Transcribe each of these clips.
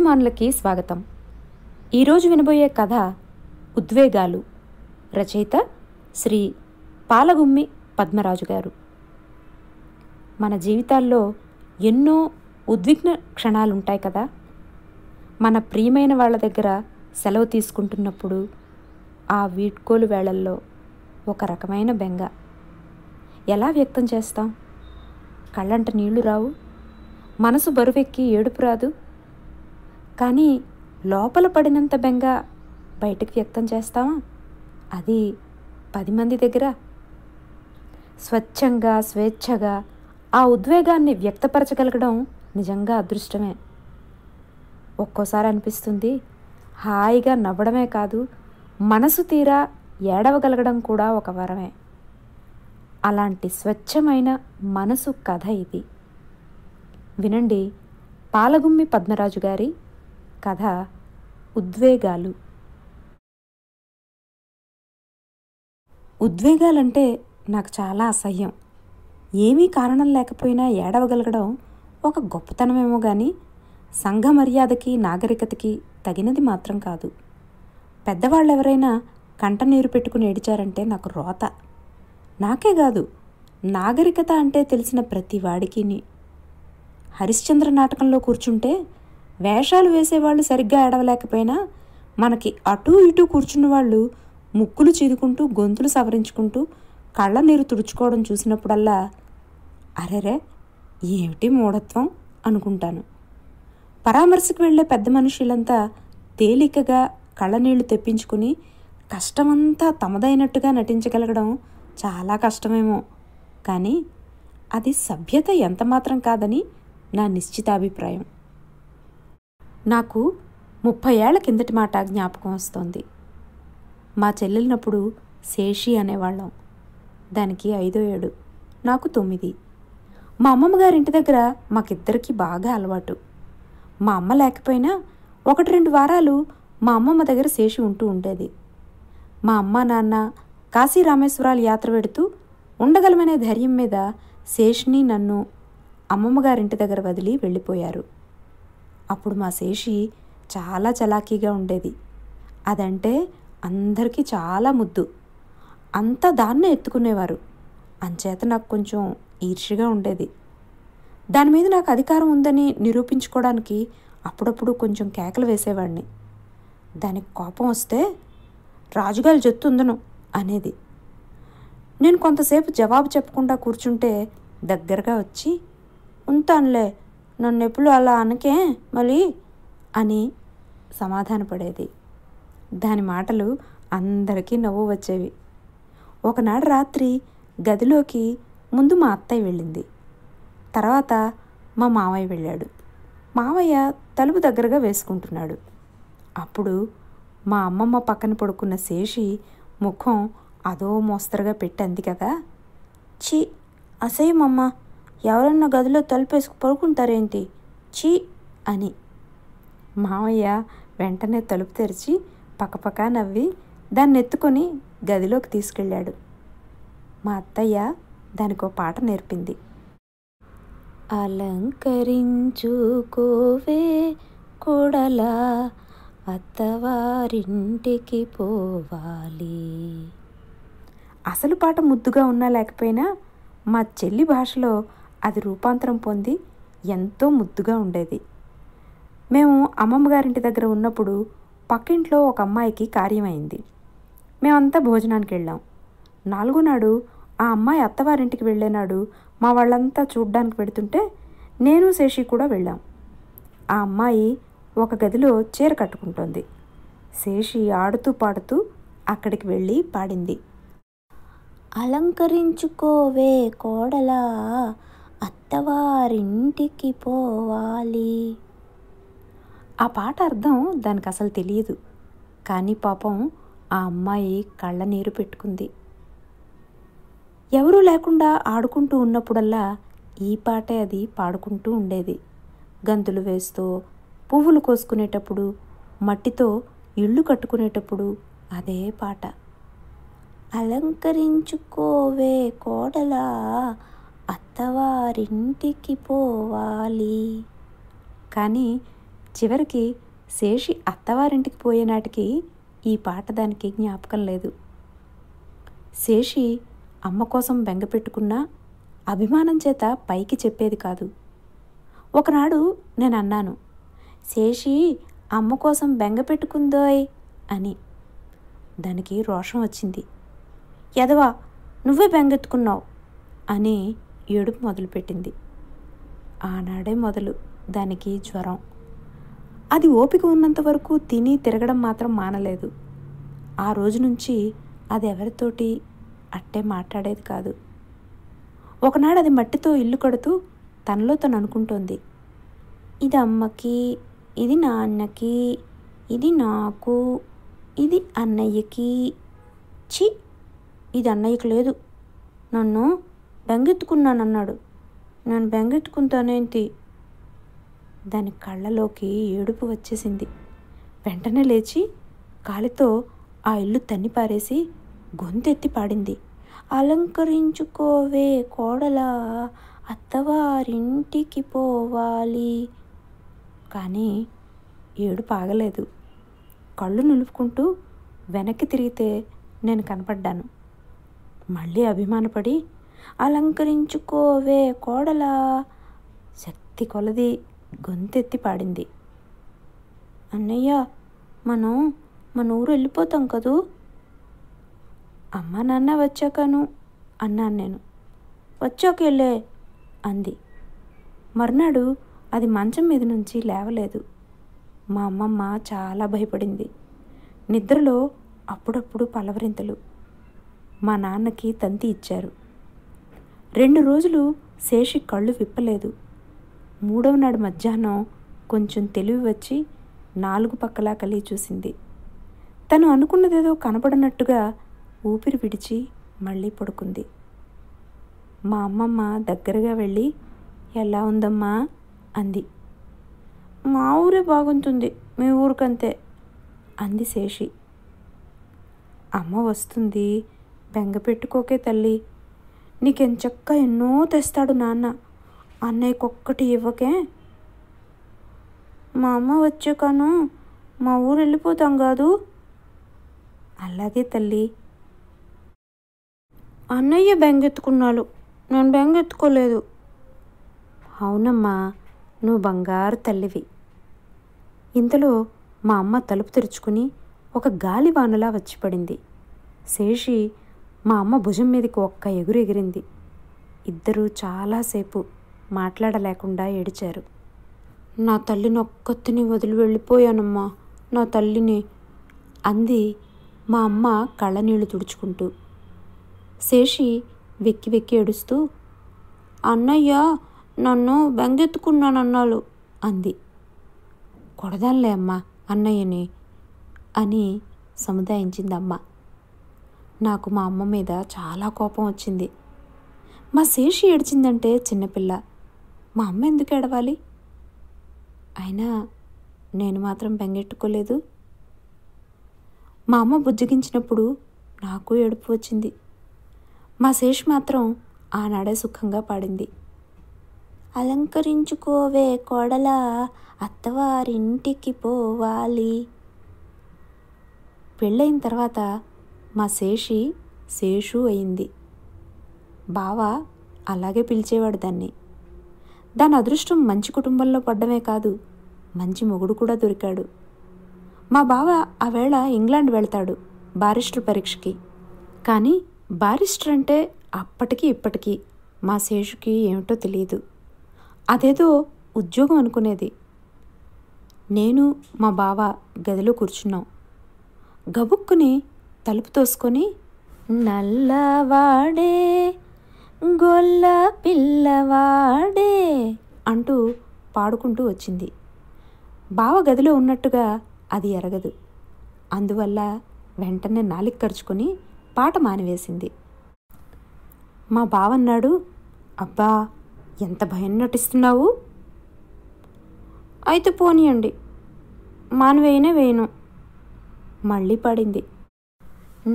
కథాభిమానులకి స్వాగతం. ఈరోజు వినబోయే కథ ఉద్వేగాలు. రచయిత శ్రీ పాలగుమ్మి పద్మరాజు గారు. మన జీవితాల్లో ఎన్నో ఉద్విగ్న క్షణాలుంటాయి కదా. మన ప్రియమైన వాళ్ళ దగ్గర సెలవు తీసుకుంటున్నప్పుడు ఆ వీడ్కోలు వేళల్లో ఒక రకమైన బెంగ. ఎలా వ్యక్తం చేస్తాం? కళ్ళంట నీళ్ళు రావు. మనసు బరువెక్కి ఏడుపు రాదు. కానీ లోపల పడినంత బెంగ బయటకు వ్యక్తం చేస్తామా అది పది మంది దగ్గర. స్వచ్ఛంగా స్వేచ్ఛగా ఆ ఉద్వేగాన్ని వ్యక్తపరచగలగడం నిజంగా అదృష్టమే. ఒక్కోసారి అనిపిస్తుంది హాయిగా నవ్వడమే కాదు మనసు తీరా ఏడవగలగడం కూడా ఒక వరమే. అలాంటి స్వచ్ఛమైన మనసు కథ ఇది. వినండి పాలగుమ్మి పద్మరాజు గారి కథ ఉద్వేగాలు. ఉద్వేగాలంటే నాకు చాలా అసహ్యం. ఏమీ కారణం లేకపోయినా ఏడవగలగడం ఒక గొప్పతనమేమో కానీ సంఘ మర్యాదకి నాగరికతకి తగినది మాత్రం కాదు. పెద్దవాళ్ళు ఎవరైనా కంట నీరు పెట్టుకుని ఏడిచారంటే నాకు రోత. నాకే కాదు నాగరికత అంటే తెలిసిన ప్రతి వాడికిని. హరిశ్చంద్ర నాటకంలో కూర్చుంటే వేషాలు వేసేవాళ్ళు సరిగ్గా ఏడవలేకపోయినా మనకి అటూ ఇటూ కూర్చున్న వాళ్ళు ముక్కులు చీదుకుంటూ గొంతులు సవరించుకుంటూ కళ్ళ నీరు తుడుచుకోవడం చూసినప్పుడల్లా అరెరే ఏమిటి మూఢత్వం అనుకుంటాను. పరామర్శకు వెళ్ళే పెద్ద మనుషులంతా తేలికగా కళ్ళనీళ్ళు తెప్పించుకుని కష్టమంతా తమదైనట్టుగా నటించగలగడం చాలా కష్టమేమో. కానీ అది సభ్యత ఎంతమాత్రం కాదని నా నిశ్చితాభిప్రాయం. నాకు ముప్పై ఏళ్ళ కిందటి మాట జ్ఞాపకం వస్తోంది. మా చెల్లెలినప్పుడు శేషి అనేవాళ్ళం. దానికి ఐదో ఏడు నాకు తొమ్మిది. మా అమ్మమ్మ గారి ఇంటి దగ్గర మాకిద్దరికి బాగా అలవాటు. మా అమ్మ లేకపోయినా ఒకటి రెండు వారాలు మా అమ్మమ్మ దగ్గర శేషి ఉంటూ ఉండేది. మా అమ్మ నాన్న కాశీ రామేశ్వరాలు యాత్ర పెడుతూ ఉండగలమనే ధైర్యం మీద శేషిని నన్ను అమ్మమ్మగారింటి దగ్గర వదిలి వెళ్ళిపోయారు. అప్పుడు మా శేషి చాలా చలాకీగా ఉండేది. అదంటే అందరికీ చాలా ముద్దు. అంతా దాన్నే ఎత్తుకునేవారు. అంచేత నాకు కొంచెం ఈర్ష్యగా ఉండేది. దాని మీద నాకు అధికారం ఉందని నిరూపించుకోవడానికి అప్పుడప్పుడు కొంచెం కేకలు వేసేవాడిని. దానికి కోపం వస్తే రాజుగారి జొత్తుందను అనేది. నేను కొంతసేపు జవాబు చెప్పకుండా కూర్చుంటే దగ్గరగా వచ్చి ఉంటానులే నన్ను ఎప్పుడు అలా అనకే మళ్ళీ అని సమాధానపడేది. దాని మాటలు అందరికీ నవ్వు వచ్చేవి. ఒకనాడు రాత్రి గదిలోకి ముందు మా అత్తయ్య వెళ్ళింది. తర్వాత మా మామయ్య వెళ్ళాడు. మామయ్య తలుపు దగ్గరగా వేసుకుంటున్నాడు. అప్పుడు మా అమ్మమ్మ పక్కన పడుకున్న శేషి ముఖం అదో మోస్తరుగా పెట్టింది కదా. ఛీ అసహ్యమమ్మ. ఎవరన్నా గదిలో తలుపేసుకు పడుకుంటారేంటి? ఛీ! అని. మామయ్య వెంటనే తలుపు తెరిచి పక్కపక్క నవ్వి దాన్ని ఎత్తుకొని గదిలోకి తీసుకెళ్ళాడు. మా అత్తయ్య దానికో పాట నేర్పింది. అలంకరించుకోవే కొడలా అత్తవారింటికి పోవాలి. అసలు పాట ముద్దుగా ఉన్నా లేకపోయినా మా చెల్లి భాషలో అది రూపాంతరం పొంది ఎంతో ముద్దుగా ఉండేది. మేము అమ్మమ్మ గారింటి దగ్గర ఉన్నప్పుడు పక్కింట్లో ఒక అమ్మాయికి కార్యమైంది. మేమంతా భోజనానికి వెళ్ళాం. నాలుగో నాడు ఆ అమ్మాయి అత్తవారింటికి వెళ్ళేనాడు మా వాళ్ళంతా చూడ్డానికి పెడుతుంటే నేను శేషి కూడా వెళ్ళాం. ఆ అమ్మాయి ఒక గదిలో చీర కట్టుకుంటోంది. శేషి ఆడుతూ పాడుతూ అక్కడికి వెళ్ళి పాడింది. అలంకరించుకోవే కోడలా అత్తవారింటికి పోవాలి. ఆ పాట అర్థం దానికి అసలు తెలియదు. కానీ పాపం ఆ అమ్మాయి కళ్ళ నీరు పెట్టుకుంది. ఎవరూ లేకుండా ఆడుకుంటూ ఉన్నప్పుడల్లా ఈ పాటే అది పాడుకుంటూ ఉండేది. గంతులు వేస్తూ పువ్వులు కోసుకునేటప్పుడు మట్టితో ఇళ్ళు కట్టుకునేటప్పుడు అదే పాట. అలంకరించుకోవే కోడలా అత్తవారింటికి పోవాలి. కానీ చివరికి శేషి అత్తవారింటికి పోయేనాటికి ఈ పాట దానికి జ్ఞాపకం లేదు. శేషి అమ్మ కోసం బెంగపెట్టుకున్నా అభిమానం చేత పైకి చెప్పేది కాదు. ఒకనాడు నేను అన్నాను శేషి అమ్మ కోసం బెంగ పెట్టుకుందోయ్ అని. దానికి రోషం వచ్చింది. ఎదవా నువ్వే బెంగెత్తుకున్నావు అని ఏడుపు మొదలుపెట్టింది. ఆనాడే మొదలు. దానికి జ్వరం. అది ఓపిక ఉన్నంత వరకు తిని తిరగడం మాత్రం మానలేదు. ఆ రోజు నుంచి అది ఎవరితోటి అట్టే మాట్లాడేది కాదు. ఒకనాడు అది మట్టితో ఇల్లు కడుతూ తనలో తను అనుకుంటోంది. ఇది అమ్మకి ఇది నాన్నకి ఇది నాకు ఇది అన్నయ్యకి. చి ఇది అన్నయ్యకి లేదు. నన్ను బెంగెత్తుకున్నానన్నాడు. నేను బెంగెత్తుకుంటానేంటి? దాని కళ్ళలోకి ఏడుపు వచ్చేసింది. వెంటనే లేచి కాలితో ఆ ఇల్లు తన్నిపారేసి గొంతెత్తి పాడింది. అలంకరించుకోవే కోడలా అత్తవారింటికి పోవాలి. కానీ ఏడు పాగలేదు కళ్ళు నిలుపుకుంటూ వెనక్కి తిరిగితే నేను కనపడ్డాను. మళ్ళీ అభిమానపడి అలంకరించుకోవే కోడలా. శక్తి కొలది గొంతెత్తి పాడింది. అన్నయ్య మనం మన ఊరు వెళ్ళిపోతాం కదూ? అమ్మ నాన్న వచ్చాకను అన్నాను నేను. వచ్చాక వెళ్ళే అంది. మర్నాడు అది మంచం మీద నుంచి లేవలేదు. మా అమ్మమ్మ చాలా భయపడింది. నిద్రలో అప్పుడప్పుడు పలవరింతలు. మా నాన్నకి తంతి ఇచ్చారు. రెండు రోజులు శేషి కళ్ళు విప్పలేదు. మూడవ నాడు మధ్యాహ్నం కొంచెం తెలివి వచ్చి నాలుగు పక్కలా కలిగి చూసింది. తను అనుకున్నదేదో కనపడనట్టుగా ఊపిరి విడిచి మళ్ళీ పడుకుంది. మా అమ్మమ్మ దగ్గరగా వెళ్ళి ఎలా ఉందమ్మా? అంది. మా ఊరే బాగుంటుంది మీ ఊరికంతే అంది శేషి. అమ్మ వస్తుంది బెంగ పెట్టుకోకే తల్లి నీకెంచక్క ఎన్నో తెస్తాడు నాన్న. అన్నయ్యకొక్కటి ఇవ్వకే. మా అమ్మ వచ్చాకను మా ఊరు వెళ్ళిపోతాం కాదు. అలాగే తల్లి. అన్నయ్య బెంగెత్తుకున్నాడు. నేను బెంగెత్తుకోలేదు. అవునమ్మా నువ్వు బంగారు తల్లివి. ఇంతలో మా అమ్మ తలుపు తెరుచుకుని ఒక గాలివానలా వచ్చి పడింది. శేషి మా అమ్మ భుజం మీదకి ఒక్క ఎగురు ఎగిరింది. ఇద్దరూ చాలాసేపు మాట్లాడలేకుండా ఏడిచారు. నా తల్లిని ఒక్కతిని వదిలి వెళ్ళిపోయానమ్మా నా తల్లిని అంది మా అమ్మ కళ్ళనీళ్ళు తుడుచుకుంటూ. శేషి వెక్కి వెక్కి ఏడుస్తూ అన్నయ్య నన్ను బెంగెత్తుకున్నానన్నాడు అంది. కొడదాంలే అమ్మా అన్నయ్యని అని సముదాయించింది అమ్మ నాకు మా అమ్మ మీద చాలా కోపం వచ్చింది. మా శేషి ఏడ్చిందంటే చిన్నపిల్ల మా అమ్మ ఎందుకు ఏడవాలి? అయినా నేను మాత్రం బెంగెట్టుకోలేదు. మా అమ్మ బుజ్జగించినప్పుడు నాకు ఏడుపు వచ్చింది. మా శేష్ మాత్రం ఆనాడే సుఖంగా పాడింది. అలంకరించుకోవే కోడలా అత్తవారింటికి పోవాలి. పెళ్ళైన తర్వాత మా శేషి శేషు అయింది. బావ అలాగే పిలిచేవాడు దాన్ని. దాని అదృష్టం మంచి కుటుంబంలో పడ్డమే కాదు మంచి మొగుడు కూడా దొరికాడు. మా బావ ఆవేళ ఇంగ్లాండ్ వెళ్తాడు బారిస్టర్ పరీక్షకి. కానీ బారిస్టర్ అంటే అప్పటికి ఇప్పటికీ మా శేషుకి ఏమిటో తెలియదు అదేదో ఉద్యోగం అనుకునేది. నేను మా బావ గదిలో కూర్చున్నాం. గబుక్కుని తలుపు తోసుకొని నల్లవాడే గొల్ల పిల్లవాడే అంటూ పాడుకుంటూ వచ్చింది. బావ గదిలో ఉన్నట్టుగా అది ఎరగదు. అందువల్ల వెంటనే నాలిక ఖర్చుకొని పాట మానివేసింది. మా బావన్నాడు అబ్బా ఎంత భయం నటిస్తున్నావు? అయితే పోనీయండి మానవేయనే వేయను. మళ్ళీ పడింది.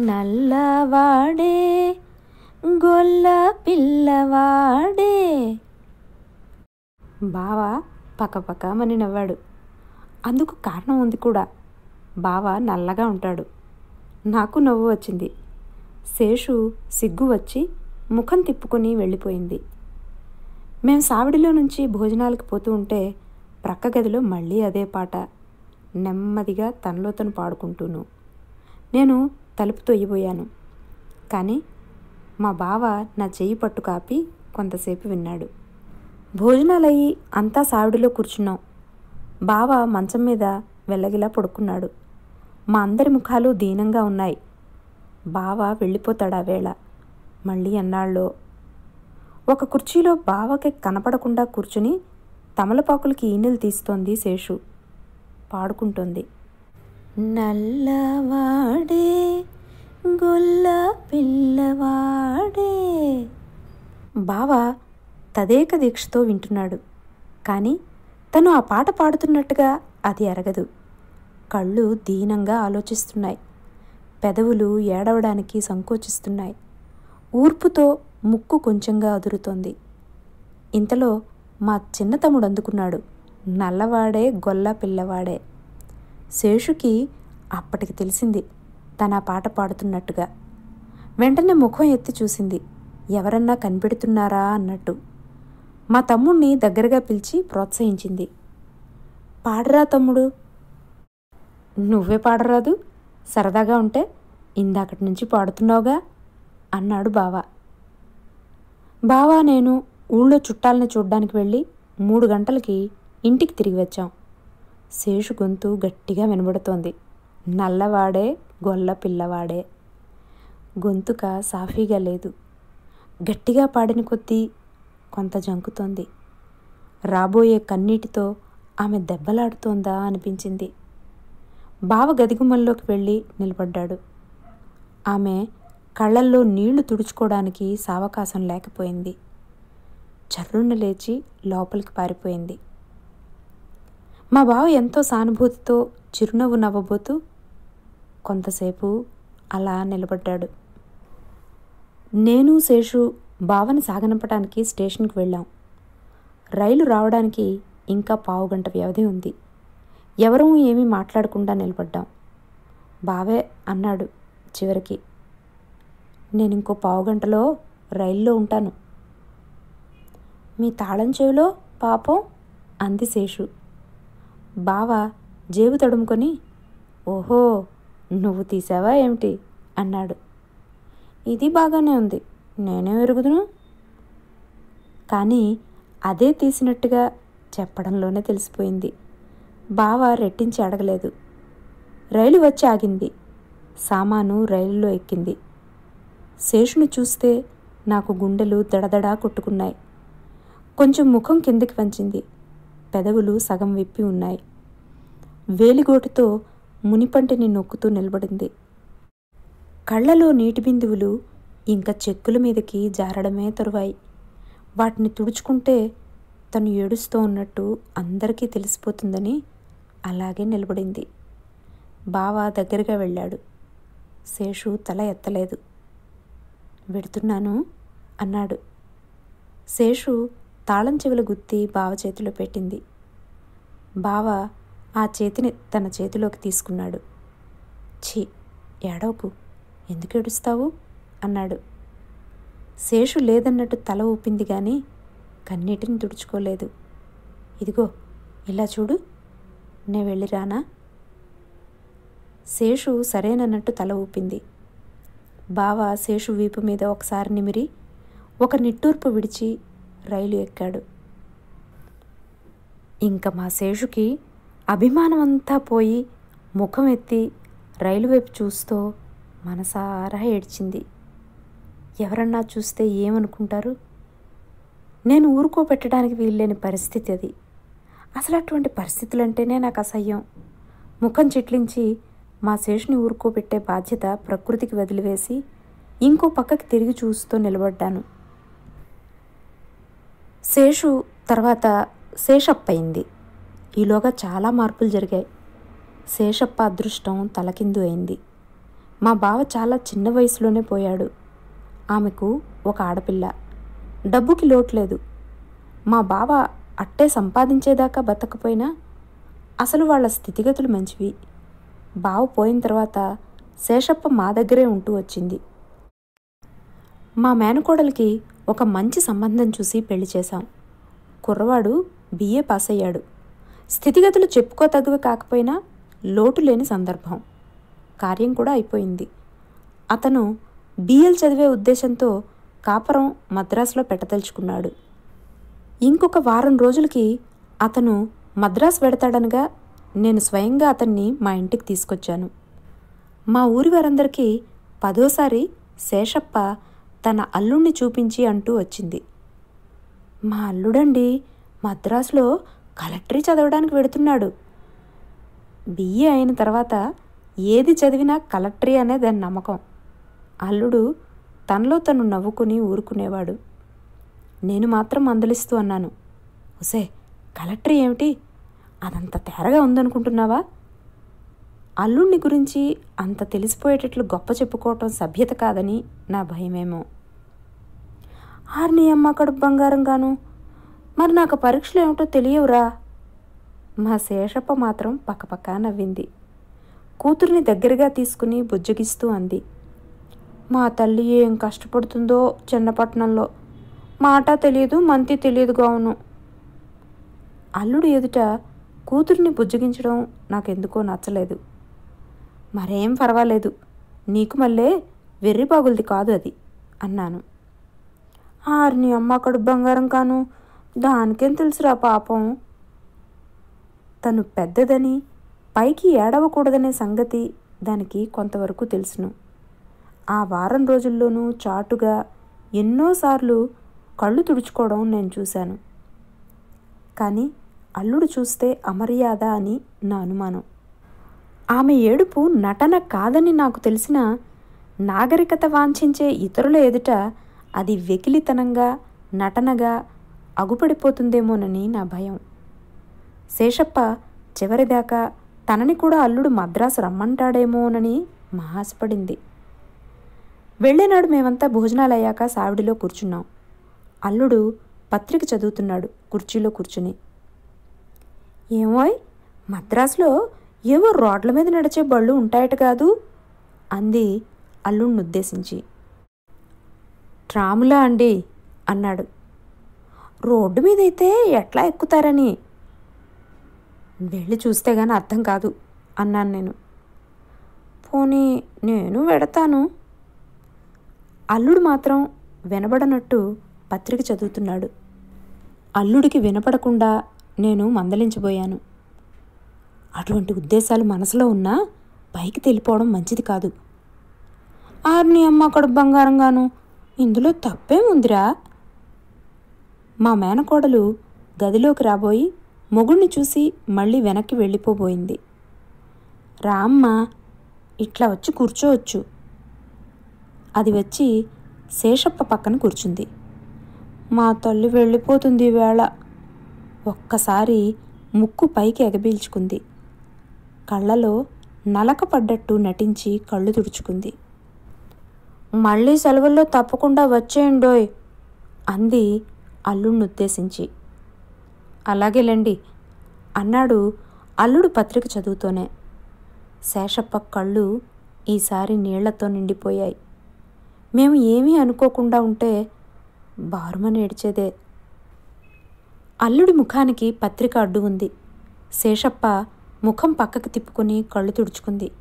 నల్లవాడే గొల్ల పిల్లవాడే. బావ పక్కపక్కమని నవ్వాడు. అందుకు కారణం ఉంది కూడా. బావ నల్లగా ఉంటాడు. నాకు నవ్వు వచ్చింది. శేషు సిగ్గు వచ్చి ముఖం తిప్పుకొని వెళ్ళిపోయింది. మేం సావిడిలో నుంచి భోజనాలకు పోతూ ఉంటే ప్రక్క గదిలో మళ్ళీ అదే పాట నెమ్మదిగా తనలో తను పాడుకుంటూను. నేను తలుపు తొయ్యబోయాను కానీ మా బావ నా చెయ్యి పట్టు కాపి కొంతసేపు విన్నాడు. భోజనాలయ్యి అంతా సావిడిలో కూర్చున్నాం. బావ మంచం మీద వెళ్ళగిలా పడుకున్నాడు. మా అందరి ముఖాలు దీనంగా ఉన్నాయి. బావ వెళ్ళిపోతాడా వేళ? మళ్ళీ అన్నాళ్ళో. ఒక కుర్చీలో బావకి కనపడకుండా కూర్చుని తమలపాకులకి ఈనెలు తీస్తోంది శేషు. పాడుకుంటోంది. నల్లవాడే గొల్ల పిల్లవాడే. బావ తదేక దీక్షతో వింటున్నాడు. కానీ తను ఆ పాట పాడుతున్నట్టుగా అది ఎరగదు కళ్ళు దీనంగా ఆలోచిస్తున్నాయి. పెదవులు ఏడవడానికి సంకోచిస్తున్నాయి. ఊర్పుతో ముక్కు కొంచెంగా అదురుతోంది. ఇంతలో మా చిన్న తమ్ముడు అందుకున్నాడు. నల్లవాడే గొల్ల పిల్లవాడే. శేషుకి అప్పటికి తెలిసింది. తన ఆ పాట పాడుతున్నట్టుగా. వెంటనే ముఖం ఎత్తి చూసింది. ఎవరన్నా కనిపెడుతున్నారా అన్నట్టు. మా తమ్ముణ్ణి దగ్గరగా పిలిచి ప్రోత్సహించింది. పాడరా తమ్ముడు. నువ్వే పాడరాదు. సరదాగా ఉంటే ఇందాకటి నుంచి పాడుతున్నావుగా అన్నాడు బావ. బావా నేను ఊళ్ళో చుట్టాలని చూడ్డానికి వెళ్ళి మూడు గంటలకి ఇంటికి తిరిగి వచ్చాం. శేషు గొంతు గట్టిగా వినబడుతోంది. నల్లవాడే గొల్ల పిల్లవాడే. గొంతుక సాఫీగా లేదు. గట్టిగా పాడిన కొద్దీ కొంత జంకుతోంది. రాబోయే కన్నీటితో ఆమె దెబ్బలాడుతోందా అనిపించింది. బావ గదిగుమ్మల్లోకి వెళ్ళి నిలబడ్డాడు. ఆమె కళ్ళల్లో నీళ్ళు తుడుచుకోవడానికి సావకాశం లేకపోయింది. చర్రున లేచి లోపలికి పారిపోయింది. మా బావ ఎంతో సానుభూతితో చిరునవ్వు నవ్వబోతూ కొంతసేపు అలా నిలబడ్డాడు. నేను శేషు బావని సాగనంపడానికి స్టేషన్కి వెళ్ళాం. రైలు రావడానికి ఇంకా పావు గంట వ్యవధి ఉంది. ఎవరూ ఏమీ మాట్లాడకుండా నిలబడ్డాం. బావే అన్నాడు చివరికి నేను ఇంకో పావు గంటలో రైల్లో ఉంటాను. మీ తాళం చెవిలో పాపం? అంది శేషు. బావ జేబు తడుముకొని ఓహో నువ్వు తీసావా ఏమిటి? అన్నాడు. ఇది బాగానే ఉంది. నేనే ఎరుగుదును? కానీ అదే తీసినట్టుగా చెప్పడంలోనే తెలిసిపోయింది. బావ రెట్టించి అడగలేదు. రైలు వచ్చి ఆగింది. సామాను రైలులో ఎక్కింది. శేషుని చూస్తే నాకు గుండెలు దడదడా కొట్టుకున్నాయి. కొంచెం ముఖం కిందికి వంచింది పెదవులు సగం విప్పి ఉన్నాయి. వేలిగోటుతో మునిపంటిని నొక్కుతూ నిలబడింది. కళ్ళలో నీటి బిందువులు ఇంకా చెక్కుల మీదకి జారడమే తరువాయి. వాటిని తుడుచుకుంటే తను ఏడుస్తూ ఉన్నట్టు అందరికీ తెలిసిపోతుందని అలాగే నిలబడింది. బావ దగ్గరగా వెళ్ళాడు. శేషు తల ఎత్తలేదు. వెడుతున్నాను అన్నాడు. శేషు తాళం చెవుల గుత్తి బావ చేతిలో పెట్టింది. బావ ఆ చేతిని తన చేతిలోకి తీసుకున్నాడు. ఛీ ఏడవకు ఎందుకు ఏడుస్తావు? అన్నాడు. శేషు లేదన్నట్టు తల ఊపింది కానీ కన్నీటిని తుడుచుకోలేదు. ఇదిగో ఇలా చూడు. నే వెళ్ళిరానా శేషు సరేనన్నట్టు తల ఊపింది. బావ శేషు వీపు మీద ఒకసారి నిమిరి ఒక నిట్టూర్పు విడిచి రైలు ఎక్కాడు. ఇంక మా శేషుకి అభిమానం అంతా పోయి ముఖం ఎత్తి రైలు వైపు చూస్తూ మనసారా ఏడ్చింది. ఎవరన్నా చూస్తే ఏమనుకుంటారు? నేను ఊరుకోబెట్టడానికి వీల్లేని పరిస్థితి అది. అసలు అటువంటి పరిస్థితులంటేనే నాకు అసహ్యం. ముఖం చిట్లించి మా శేషుని ఊరుకోబెట్టే బాధ్యత ప్రకృతికి వదిలివేసి ఇంకో పక్కకి తిరిగి చూస్తూ నిలబడ్డాను. శేషు తర్వాత శేషప్ప అయింది. ఈలోగా చాలా మార్పులు జరిగాయి. శేషప్ప అదృష్టం తలకిందు అయింది. మా బావ చాలా చిన్న వయసులోనే పోయాడు. ఆమెకు ఒక ఆడపిల్ల. డబ్బుకి లోట్లేదు మా బావ అట్టే సంపాదించేదాకా బతకపోయినా అసలు వాళ్ళ స్థితిగతులు మంచివి. బావ పోయిన తర్వాత శేషప్ప మా దగ్గరే ఉంటూ వచ్చింది. మా మేనకోడలికి ఒక మంచి సంబంధం చూసి పెళ్ళి చేశాం. కుర్రవాడు బిఏ పాస్ అయ్యాడు. స్థితిగతులు చెప్పుకోతగ్గవి కాకపోయినా లోటు లేని సందర్భం. కార్యం కూడా అయిపోయింది. అతను బిఎల్ చదివే ఉద్దేశంతో కాపురం మద్రాసులో పెట్టదలుచుకున్నాడు. ఇంకొక వారం రోజులకి అతను మద్రాసు వెడతాడనగా నేను స్వయంగా అతన్ని మా ఇంటికి తీసుకొచ్చాను. మా ఊరి వారందరికీ పదోసారి శేషప్ప తన అల్లుణ్ణి చూపించి అంటూ వచ్చింది. మా అల్లుడండి మద్రాసులో కలెక్టరీ చదవడానికి వెడుతున్నాడు. బిఏ అయిన తర్వాత ఏది చదివినా కలెక్టరీ అనే దాని నమ్మకం. అల్లుడు తనలో తను నవ్వుకుని ఊరుకునేవాడు. నేను మాత్రం మందలిస్తూ అన్నాను ఒసే కలెక్టరీ ఏమిటి? అదంత తేరగా ఉందనుకుంటున్నావా? అల్లుణ్ణి గురించి అంత తెలిసిపోయేటట్లు గొప్ప చెప్పుకోవటం సభ్యత కాదని నా భయమేమో. ఆర్ని అమ్మ కడుపు బంగారం గాను మరి నాకు పరీక్షలు ఏమిటో తెలియవురా. మా శేషప్ప మాత్రం పక్కపక్క నవ్వింది. కూతురిని దగ్గరగా తీసుకుని బుజ్జగిస్తూ అంది. మా తల్లి ఏం కష్టపడుతుందో చిన్నపట్నంలో. మాట తెలియదు మంతి తెలియదు అవును. అల్లుడు ఎదుట కూతురిని బుజ్జగించడం నాకెందుకో నచ్చలేదు. మరేం పర్వాలేదు నీకు మళ్ళీ వెర్రిబాగులది కాదు అది అన్నాను. ఆరిని అమ్మ అక్కడ బంగారం కాను? దానికేం తెలుసురా పాపం? తను పెద్దదని పైకి ఏడవకూడదనే సంగతి దానికి కొంతవరకు తెలుసును. ఆ వారం రోజుల్లోనూ చాటుగా ఎన్నోసార్లు కళ్ళు తుడుచుకోవడం నేను చూశాను. కానీ అల్లుడు చూస్తే అమర్యాద అని నా అనుమానం. ఆమె ఏడుపు నటన కాదని నాకు తెలిసిన నాగరికత వాంఛించే ఇతరుల ఎదుట అది వెకిలితనంగా నటనగా అగుపడిపోతుందేమోనని నా భయం. శేషప్ప చివరిదాకా తనని కూడా అల్లుడు మద్రాసు రమ్మంటాడేమోనని మహాసపడింది. వెళ్ళేనాడు మేమంతా భోజనాలయ్యాక సావిడిలో కూర్చున్నాం. అల్లుడు పత్రిక చదువుతున్నాడు కుర్చీలో కూర్చుని. ఏమోయ్ మద్రాసులో ఏవో రోడ్ల మీద నడిచే బళ్ళు ఉంటాయట కాదు అంది అల్లుడిని ఉద్దేశించి ట్రాములా అండి అన్నాడు. రోడ్డు మీదైతే ఎట్లా ఎక్కుతారని? వెళ్ళి చూస్తే గాని అర్థం కాదు అన్నాను నేను. పోనీ నేను వెడతాను? అల్లుడు మాత్రం వినబడనట్టు పత్రిక చదువుతున్నాడు. అల్లుడికి వినపడకుండా నేను మందలించబోయాను అటువంటి ఉద్దేశాలు మనసులో ఉన్నా పైకి తెలిపోవడం మంచిది కాదు. ఆర్ని అమ్మ అక్కడ బంగారంగాను ఇందులో తప్పేముందిరా మా మేనకోడలు గదిలోకి రాబోయి మొగుణ్ణి చూసి మళ్ళీ వెనక్కి వెళ్ళిపోబోయింది. రామ్మ ఇట్లా వచ్చి కూర్చోవచ్చు. అది వచ్చి శేషప్ప పక్కన కూర్చుంది. మా తల్లి వెళ్ళిపోతుంది వేళ ఒక్కసారి ముక్కు పైకి ఎగబీల్చుకుంది. కళ్ళలో నలక పడ్డట్టు నటించి కళ్ళు తుడుచుకుంది. మళ్ళీ సెలవుల్లో తప్పకుండా వచ్చేయండోయ్ అంది అల్లుడిని ఉద్దేశించి. అలాగేలేండి అన్నాడు అల్లుడు పత్రిక చదువుతూనే. శేషప్ప కళ్ళు ఈసారి నీళ్ళతో నిండిపోయాయి. మేము ఏమీ అనుకోకుండా ఉంటే బారుమని ఏడ్చేదే అల్లుడి ముఖానికి పత్రిక అడ్డు ఉంది. శేషప్ప ముఖం పక్కకి తిప్పుకుని కళ్ళు తుడుచుకుంది.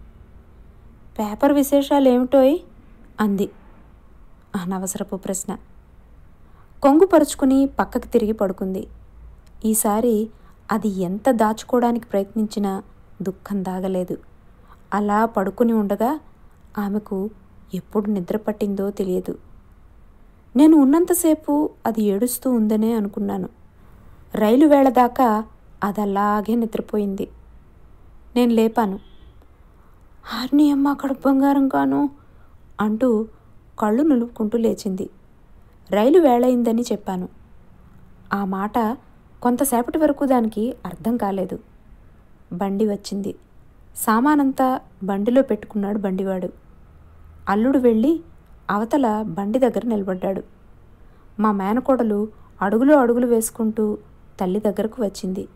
పేపర్ విశేషాలు ఏమిటోయ్ అంది. అనవసరపు ప్రశ్న. కొంగుపరుచుకుని పక్కకు పక్కకి తిరిగి పడుకుంది. ఈసారి అది ఎంత దాచుకోవడానికి ప్రయత్నించినా దుఃఖం దాగలేదు. అలా పడుకుని ఉండగా ఆమెకు ఎప్పుడు నిద్ర పట్టిందో తెలియదు. నేను ఉన్నంతసేపు అది ఏడుస్తూ ఉందనే అనుకున్నాను. రైలు వేళ దాకా అది అలాగే నిద్రపోయింది. నేను లేపాను. హార్ని అమ్మ అక్కడ బంగారం కాను. అంటూ కళ్ళు నులుపుకుంటూ లేచింది. రైలు వేళయిందని చెప్పాను. ఆ మాట కొంతసేపటి వరకు దానికి అర్థం కాలేదు. బండి వచ్చింది. సామానంతా బండిలో పెట్టుకున్నాడు బండివాడు. అల్లుడు వెళ్ళి అవతల బండి దగ్గర నిలబడ్డాడు. మా మేనకోడలు అడుగులో అడుగులు వేసుకుంటూ తల్లి దగ్గరకు వచ్చింది.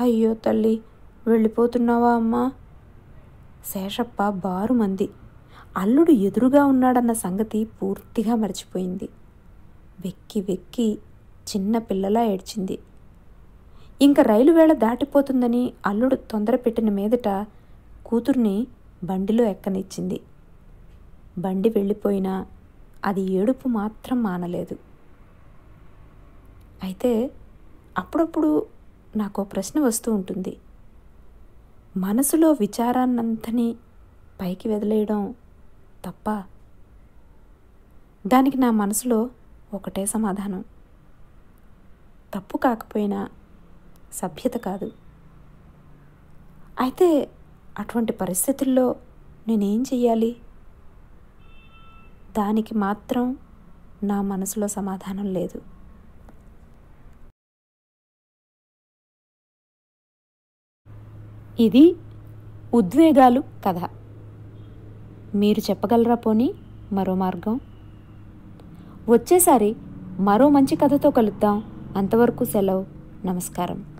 అయ్యో తల్లి వెళ్ళిపోతున్నావా అమ్మా? శేషప్ప బారుమంది. అల్లుడు ఎదురుగా ఉన్నాడన్న సంగతి పూర్తిగా మర్చిపోయింది. వెక్కి వెక్కి చిన్న పిల్లలా ఏడ్చింది. ఇంకా రైలు వేళ దాటిపోతుందని అల్లుడు తొందర పెట్టిన మీదట కూతుర్ని బండిలో ఎక్కనిచ్చింది. బండి వెళ్ళిపోయినా అది ఏడుపు మాత్రం మానలేదు. అయితే అప్పుడప్పుడు నాకు ప్రశ్న వస్తూ ఉంటుంది. మనసులో విచారాన్నంతని పైకి వదిలేయడం తప్ప దానికి నా మనసులో ఒకటే సమాధానం. తప్పు కాకపోయినా సభ్యత కాదు. అయితే అటువంటి పరిస్థితుల్లో నేనేం చెయ్యాలి? దానికి మాత్రం నా మనసులో సమాధానం లేదు. ఇది ఉద్వేగాలు కథ. మీరు చెప్పగలరా పోనీ? మరో మార్గం. వచ్చేసారి మరో మంచి కథతో కలుద్దాం. అంతవరకు సెలవు. నమస్కారం.